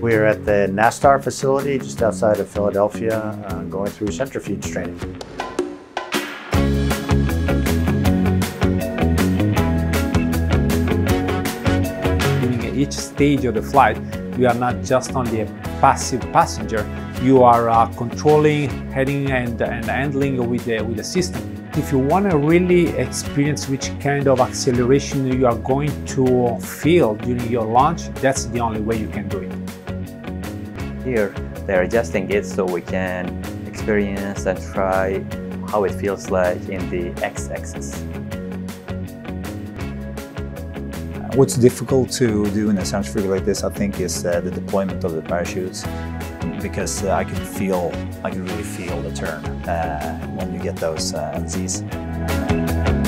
We're at the NASTAR facility just outside of Philadelphia, uh, going through centrifuge training. During each stage of the flight, you are not just only a passive passenger, you are uh, controlling, heading and, and handling with the, with the system. If you want to really experience which kind of acceleration you are going to feel during your launch, that's the only way you can do it. Here, they're adjusting it so we can experience and try how it feels like in the x-axis. What's difficult to do in a centrifuge like this, I think, is uh, the deployment of the parachutes because uh, I can feel, I can really feel the turn uh, when you get those uh, NZs.